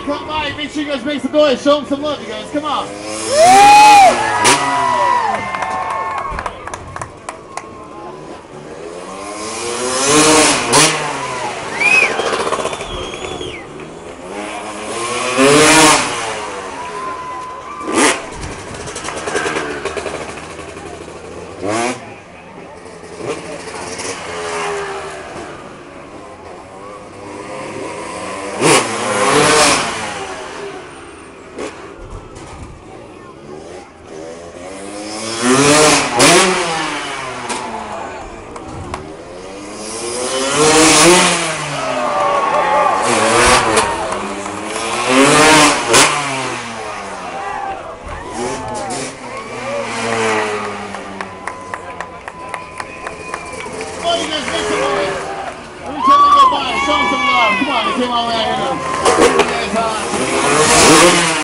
they come by, make sure you guys make some noise. Show them some love, you guys. Come on. Oh, you guys make some noise. Every time they go by, show them some love. Come on, they came all the way out here. to- You